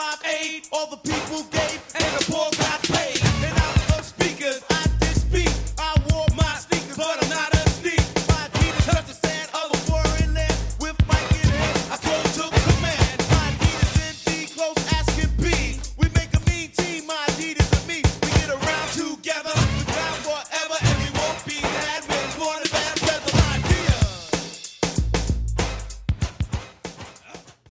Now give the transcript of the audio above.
live aid all the people gave